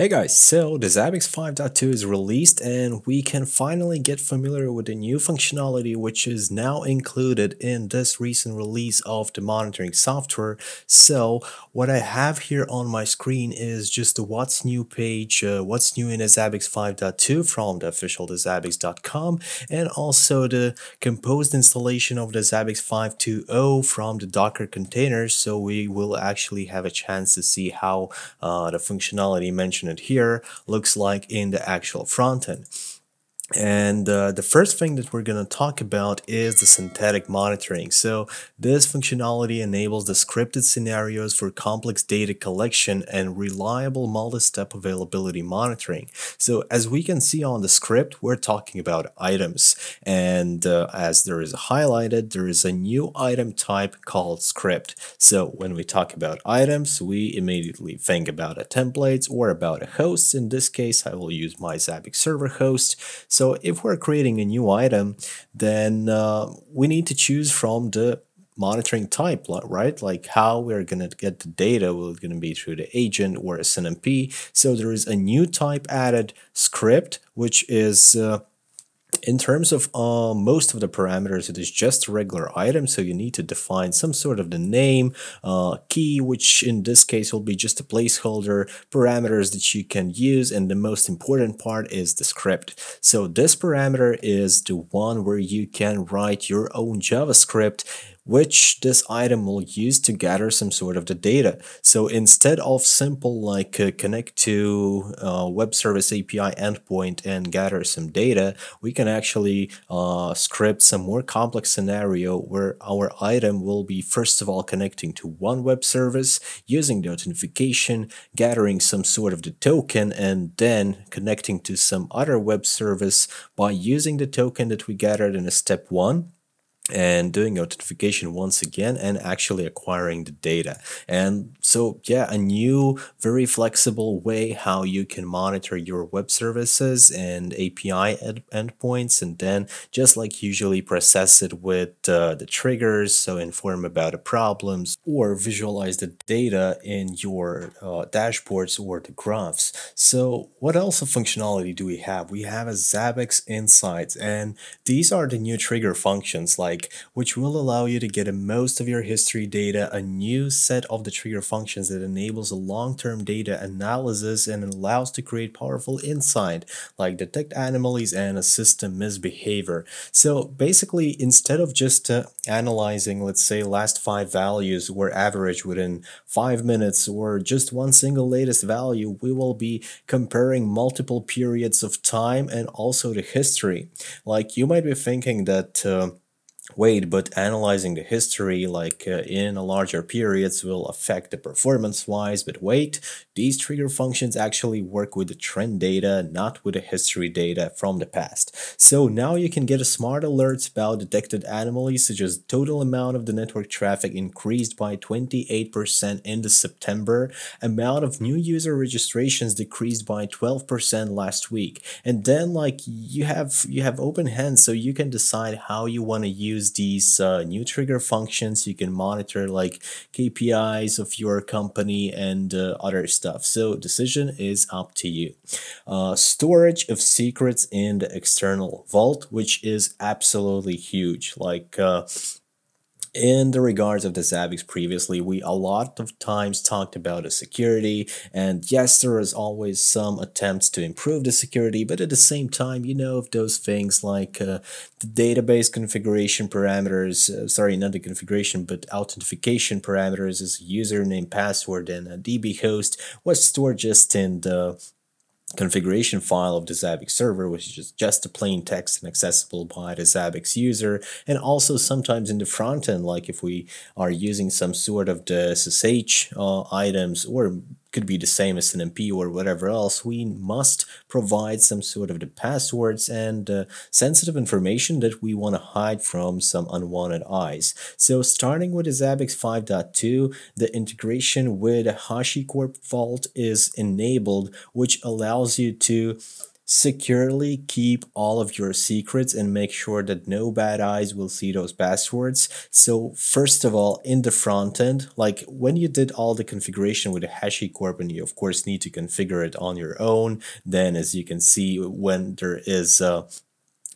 Hey guys, so the Zabbix 5.2 is released and we can finally get familiar with the new functionality which is now included in this recent release of the monitoring software. So what I have here on my screen is just the what's new page, uh, what's new in the Zabbix 5.2 from the official thezabbix.com and also the composed installation of the Zabbix 5.2.0 from the Docker containers. So we will actually have a chance to see how uh, the functionality mentioned it here looks like in the actual front end. And uh, the first thing that we're going to talk about is the synthetic monitoring. So this functionality enables the scripted scenarios for complex data collection and reliable multi-step availability monitoring. So as we can see on the script, we're talking about items. And uh, as there is highlighted, there is a new item type called script. So when we talk about items, we immediately think about a templates or about a host. In this case, I will use my Zabbix server host. So if we're creating a new item, then uh, we need to choose from the monitoring type, right? Like how we're going to get the data, will going to be through the agent or SNMP. So there is a new type added script, which is uh, in terms of uh, most of the parameters, it is just a regular item, so you need to define some sort of the name, uh, key, which in this case will be just a placeholder, parameters that you can use, and the most important part is the script. So this parameter is the one where you can write your own JavaScript which this item will use to gather some sort of the data. So instead of simple like uh, connect to uh, web service API endpoint and gather some data, we can actually uh, script some more complex scenario where our item will be first of all connecting to one web service, using the authentication, gathering some sort of the token, and then connecting to some other web service by using the token that we gathered in a step one and doing authentication once again and actually acquiring the data. And so, yeah, a new, very flexible way how you can monitor your web services and API ed- endpoints, and then just like usually process it with uh, the triggers, so inform about the problems or visualize the data in your uh, dashboards or the graphs. So, what else of functionality do we have? We have a Zabbix Insights, and these are the new trigger functions like which will allow you to get most of your history data, a new set of the trigger functions that enables a long-term data analysis and allows to create powerful insight like detect anomalies and a system misbehavior. So basically, instead of just uh, analyzing, let's say, last five values were average within five minutes or just one single latest value, we will be comparing multiple periods of time and also the history. Like you might be thinking that uh, wait, but analyzing the history like uh, in a larger periods will affect the performance wise, but wait, these trigger functions actually work with the trend data, not with the history data from the past. So now you can get a smart alerts about detected anomalies such as total amount of the network traffic increased by 28% in the September, amount of new user registrations decreased by 12% last week. And then like you have you have open hands so you can decide how you want to use use these uh, new trigger functions. You can monitor like KPIs of your company and uh, other stuff. So decision is up to you. Uh, storage of secrets in the external vault, which is absolutely huge. Like uh, in the regards of the Zabbix previously, we a lot of times talked about the security, and yes, there is always some attempts to improve the security, but at the same time, you know, of those things like uh, the database configuration parameters, uh, sorry, not the configuration, but authentication parameters is username, password, and a DB host was stored just in the configuration file of the Zabbix server, which is just a plain text and accessible by the Zabbix user. And also sometimes in the front end, like if we are using some sort of the SSH uh, items or could be the same SNMP or whatever else, we must provide some sort of the passwords and uh, sensitive information that we want to hide from some unwanted eyes. So starting with the Zabbix 5.2, the integration with HashiCorp Vault is enabled, which allows you to securely keep all of your secrets and make sure that no bad eyes will see those passwords. So first of all, in the front end, like when you did all the configuration with the HashiCorp and you of course need to configure it on your own, then as you can see when there is uh,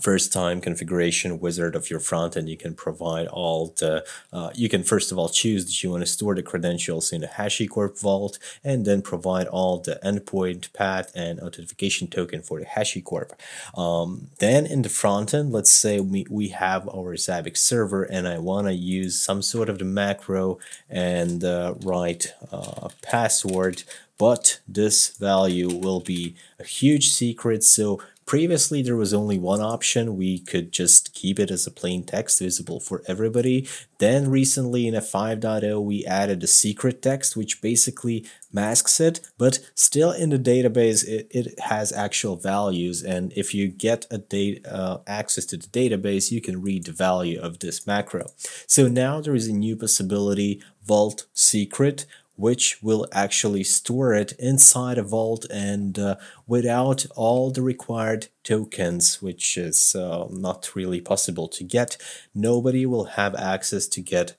first time configuration wizard of your front end you can provide all the uh, you can first of all choose that you want to store the credentials in the HashiCorp vault and then provide all the endpoint path and authentication token for the HashiCorp. Um, then in the front end let's say we, we have our Zabbix server and I want to use some sort of the macro and uh, write a password but this value will be a huge secret. So Previously, there was only one option. We could just keep it as a plain text visible for everybody. Then recently in a 5.0, we added a secret text, which basically masks it, but still in the database, it, it has actual values. And if you get a date, uh, access to the database, you can read the value of this macro. So now there is a new possibility, Vault Secret, which will actually store it inside a vault and uh, without all the required tokens, which is uh, not really possible to get, nobody will have access to get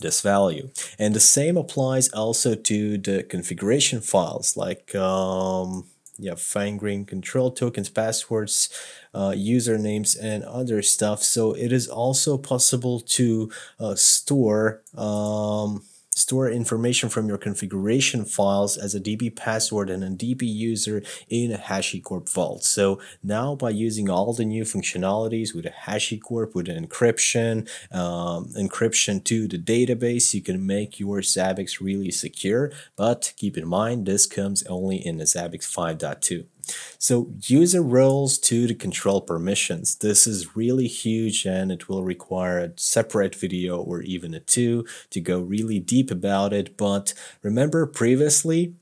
this value. And the same applies also to the configuration files like um, yeah, fine-grained control tokens, passwords, uh, usernames, and other stuff. So it is also possible to uh, store um, store information from your configuration files as a DB password and a DB user in a HashiCorp vault. So now by using all the new functionalities with a HashiCorp, with encryption, um, encryption to the database, you can make your Zabbix really secure. But keep in mind, this comes only in the Zabbix 5.2. So user roles to the control permissions. This is really huge and it will require a separate video or even a two to go really deep about it. But remember previously,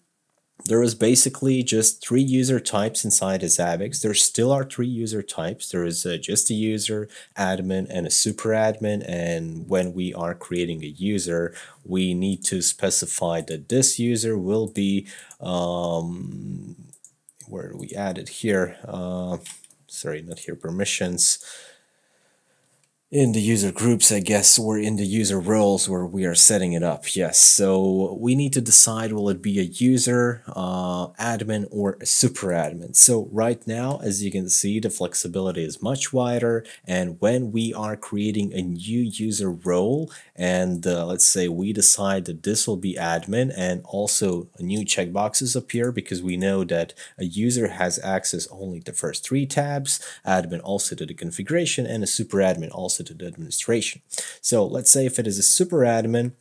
there was basically just three user types inside a Zabbix. There still are three user types. There is uh, just a user, admin, and a super admin. And when we are creating a user, we need to specify that this user will be um, where we added here, uh, sorry, not here, permissions, in the user groups, I guess, or in the user roles where we are setting it up. Yes, so we need to decide will it be a user, uh, admin, or a super admin. So right now, as you can see, the flexibility is much wider. And when we are creating a new user role, and uh, let's say we decide that this will be admin, and also a new checkboxes appear because we know that a user has access only to the first three tabs, admin also to the configuration, and a super admin also to the administration. So let's say if it is a super admin,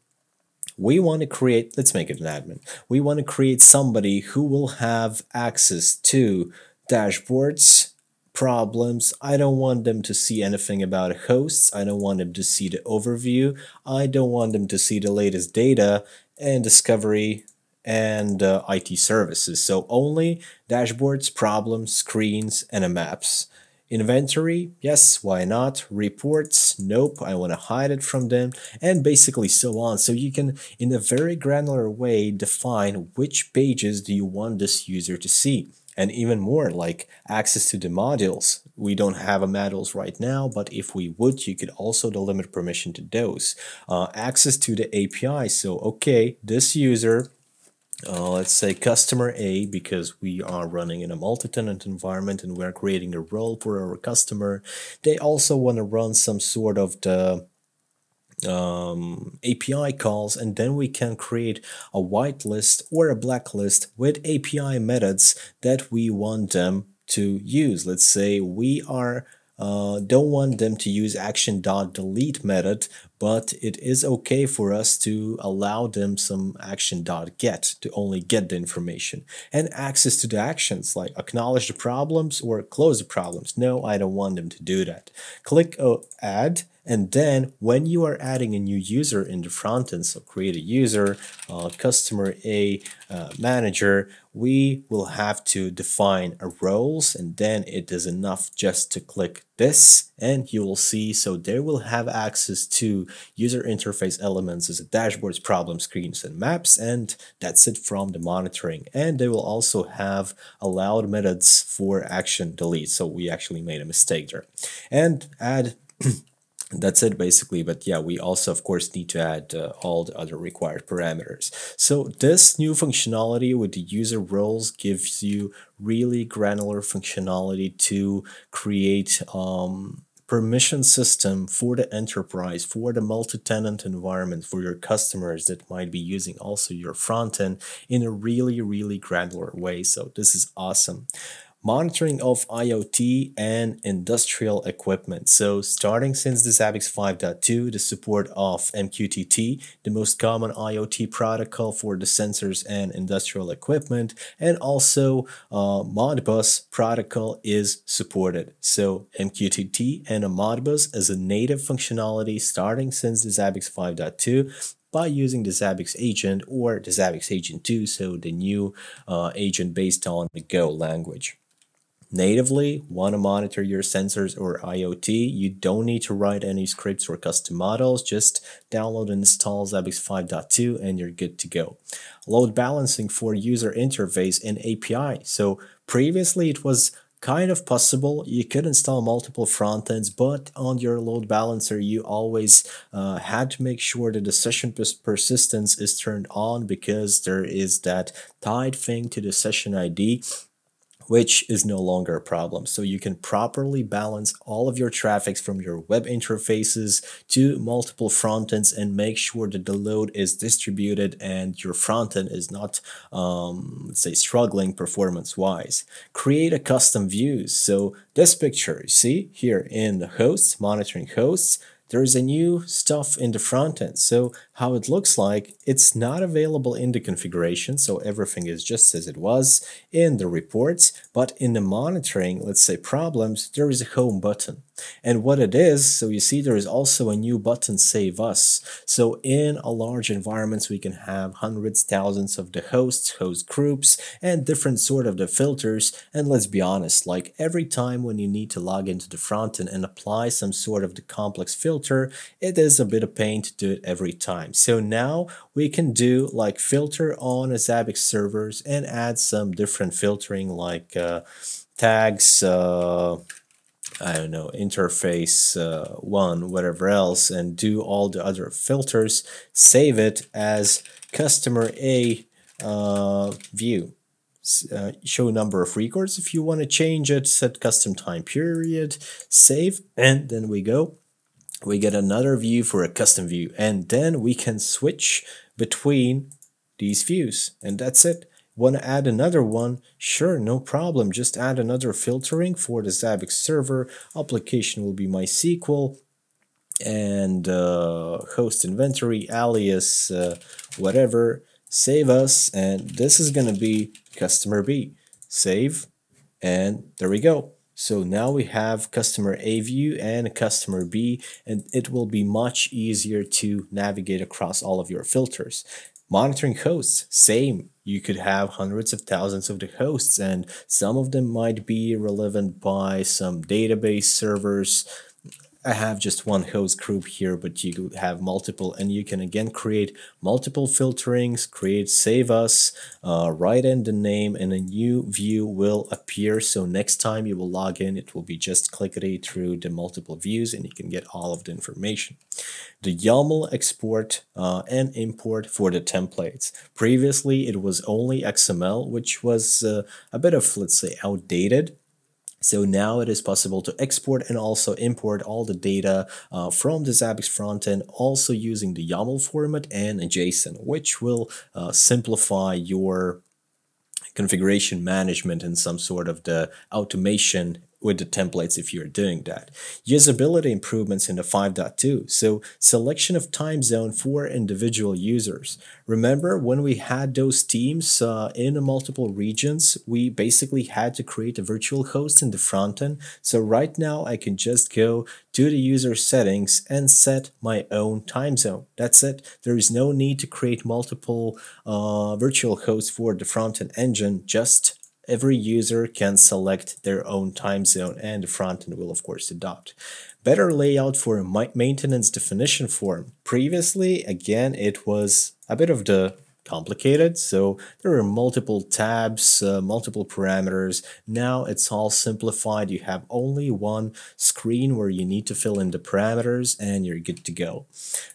we want to create, let's make it an admin. We want to create somebody who will have access to dashboards, problems. I don't want them to see anything about hosts. I don't want them to see the overview. I don't want them to see the latest data and discovery and uh, IT services. So only dashboards, problems, screens, and a maps. Inventory, yes, why not? Reports, nope, I want to hide it from them, and basically so on. So you can, in a very granular way, define which pages do you want this user to see. And even more, like access to the modules. We don't have a modules right now, but if we would, you could also delimit permission to those. Uh, access to the API. So, okay, this user uh, let's say customer A because we are running in a multi-tenant environment and we're creating a role for our customer. They also want to run some sort of the um, API calls and then we can create a whitelist or a blacklist with API methods that we want them to use. Let's say we are uh, don't want them to use action.delete method, but it is okay for us to allow them some action.get to only get the information and access to the actions like acknowledge the problems or close the problems. No, I don't want them to do that. Click add and then when you are adding a new user in the front end, so create a user, uh, customer A uh, manager, we will have to define a roles and then it is enough just to click this and you will see so they will have access to user interface elements as a dashboards problem screens and maps and that's it from the monitoring. And they will also have allowed methods for action delete so we actually made a mistake there. And add that's it basically. But yeah we also of course need to add uh, all the other required parameters. So this new functionality with the user roles gives you really granular functionality to create um, permission system for the enterprise, for the multi-tenant environment, for your customers that might be using also your front end in a really, really granular way. So this is awesome monitoring of IoT and industrial equipment. So starting since the Zabbix 5.2, the support of MQTT, the most common IoT protocol for the sensors and industrial equipment, and also uh, Modbus protocol is supported. So MQTT and a Modbus as a native functionality starting since the Zabbix 5.2 by using the Zabbix agent or the Zabbix agent 2, so the new uh, agent based on the Go language natively want to monitor your sensors or IoT, you don't need to write any scripts or custom models, just download and install Zabbix 5.2 and you're good to go. Load balancing for user interface and API. So previously it was kind of possible. You could install multiple front ends, but on your load balancer, you always uh, had to make sure that the session persistence is turned on because there is that tied thing to the session ID which is no longer a problem. So you can properly balance all of your traffics from your web interfaces to multiple frontends and make sure that the load is distributed and your frontend is not, um, let's say, struggling performance-wise. Create a custom views. So this picture, you see here in the hosts, monitoring hosts, there is a new stuff in the front end. So how it looks like, it's not available in the configuration, so everything is just as it was in the reports, but in the monitoring, let's say problems, there is a home button. And what it is, so you see there is also a new button save us. So in a large environments, we can have hundreds, thousands of the hosts, host groups, and different sort of the filters. And let's be honest, like every time when you need to log into the front end and apply some sort of the complex filter, it is a bit of pain to do it every time. So now we can do like filter on a Zabbix servers and add some different filtering like uh, tags, uh, I don't know, interface uh, one, whatever else, and do all the other filters, save it as customer A uh, view. Uh, show number of records if you want to change it, set custom time period, save, and then we go. We get another view for a custom view, and then we can switch between these views, and that's it. Want to add another one? Sure, no problem. Just add another filtering for the Zabbix server. Application will be MySQL and uh, host inventory, alias, uh, whatever. Save us, and this is going to be customer B. Save, and there we go. So now we have customer A view and customer B, and it will be much easier to navigate across all of your filters. Monitoring hosts, same. You could have hundreds of thousands of the hosts, and some of them might be relevant by some database servers, I have just one host group here, but you have multiple and you can again create multiple filterings, create save us, uh, write in the name and a new view will appear. So next time you will log in, it will be just clickety through the multiple views and you can get all of the information. The YAML export uh, and import for the templates. Previously, it was only XML, which was uh, a bit of, let's say, outdated so now it is possible to export and also import all the data uh, from the Zabbix frontend, also using the YAML format and JSON, which will uh, simplify your configuration management and some sort of the automation with the templates if you're doing that. Usability improvements in the 5.2. So selection of time zone for individual users. Remember when we had those teams uh, in multiple regions, we basically had to create a virtual host in the front end. So right now I can just go to the user settings and set my own time zone. That's it. There is no need to create multiple uh, virtual hosts for the front end engine. Just every user can select their own time zone and the frontend will of course adopt. Better layout for a maintenance definition form. Previously, again, it was a bit of the complicated. So there are multiple tabs, uh, multiple parameters. Now it's all simplified. You have only one screen where you need to fill in the parameters and you're good to go.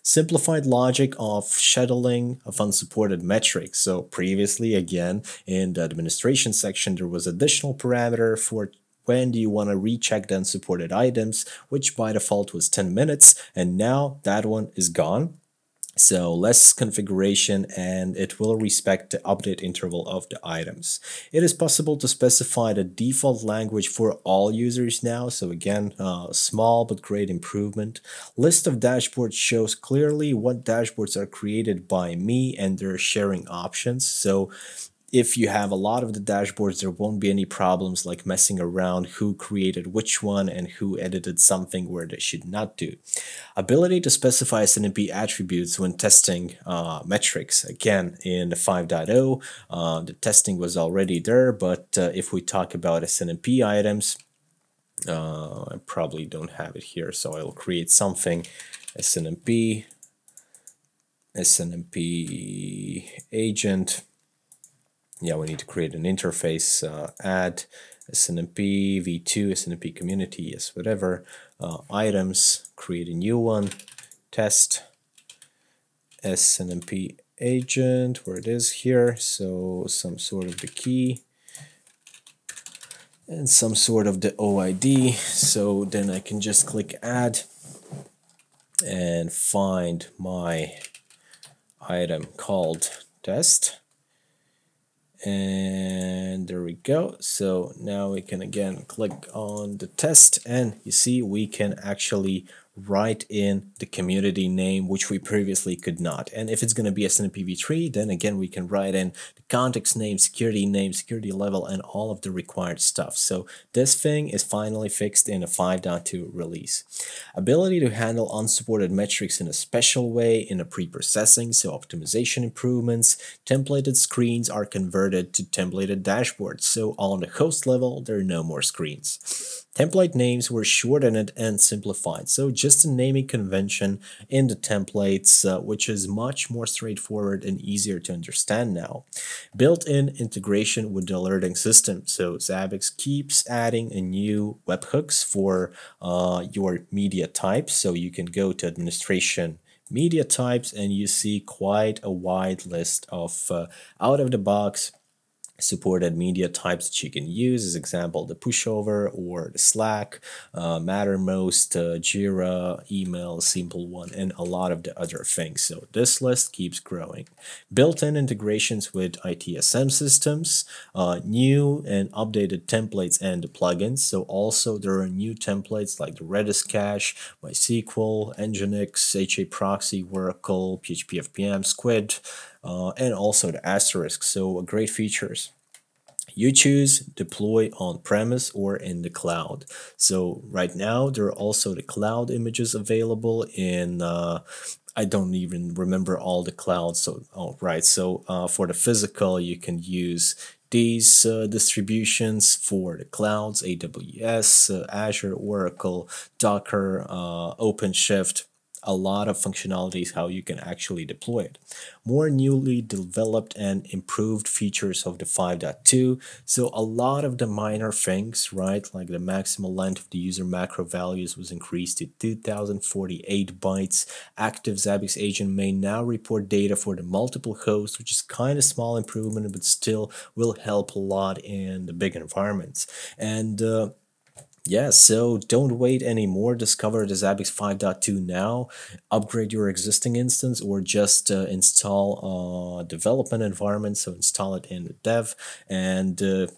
Simplified logic of scheduling of unsupported metrics. So previously, again, in the administration section, there was additional parameter for when do you want to recheck the unsupported items, which by default was 10 minutes, and now that one is gone. So less configuration and it will respect the update interval of the items. It is possible to specify the default language for all users now. So again, uh, small but great improvement. List of dashboards shows clearly what dashboards are created by me and their sharing options. So if you have a lot of the dashboards, there won't be any problems like messing around who created which one and who edited something where they should not do. Ability to specify SNMP attributes when testing uh, metrics. Again, in the 5.0, uh, the testing was already there, but uh, if we talk about SNMP items, uh, I probably don't have it here, so I'll create something SNMP, SNMP agent, yeah, we need to create an interface, uh, add SNMP, v2, SNMP community, yes, whatever, uh, items, create a new one, test, SNMP agent, where it is here, so some sort of the key, and some sort of the OID, so then I can just click add and find my item called test and there we go. So now we can again click on the test and you see we can actually write in the community name which we previously could not. And if it's going to be a SNMPv3 then again we can write in the context name security name security level and all of the required stuff. So this thing is finally fixed in a 5.2 release. Ability to handle unsupported metrics in a special way in a pre-processing so optimization improvements templated screens are converted to templated dashboards. So on the host level there are no more screens Template names were shortened and simplified, so just a naming convention in the templates, uh, which is much more straightforward and easier to understand now. Built-in integration with the alerting system, so Zabbix keeps adding a new webhooks for uh, your media types, so you can go to administration media types and you see quite a wide list of uh, out-of-the-box supported media types that you can use. As example the pushover or the slack uh, mattermost uh, jira email simple one and a lot of the other things. So this list keeps growing. Built-in integrations with itsm systems uh, new and updated templates and plugins. So also there are new templates like the redis cache mysql nginx ha proxy oracle php fpm squid uh, and also the asterisk. So great features. You choose deploy on-premise or in the cloud. So right now there are also the cloud images available in uh, I don't even remember all the clouds. So, oh, right. So uh, for the physical, you can use these uh, distributions for the clouds, AWS, uh, Azure, Oracle, Docker, uh, OpenShift, a lot of functionalities how you can actually deploy it. More newly developed and improved features of the 5.2. So a lot of the minor things, right, like the maximal length of the user macro values was increased to 2048 bytes. Active Zabbix agent may now report data for the multiple hosts, which is kind of small improvement, but still will help a lot in the big environments. And uh, yeah, so don't wait anymore. Discover the Zabbix 5.2 now. Upgrade your existing instance or just uh, install a development environment. So install it in the dev and uh,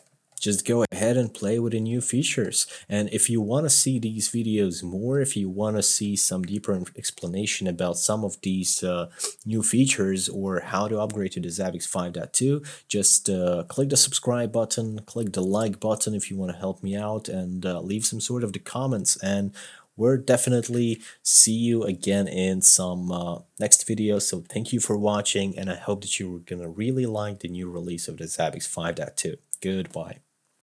just go ahead and play with the new features. And if you want to see these videos more, if you want to see some deeper explanation about some of these uh, new features or how to upgrade to the Zabbix 5.2, just uh, click the subscribe button, click the like button if you want to help me out and uh, leave some sort of the comments and we'll definitely see you again in some uh, next video. So thank you for watching and I hope that you're going to really like the new release of the Zabbix 5.2. Goodbye.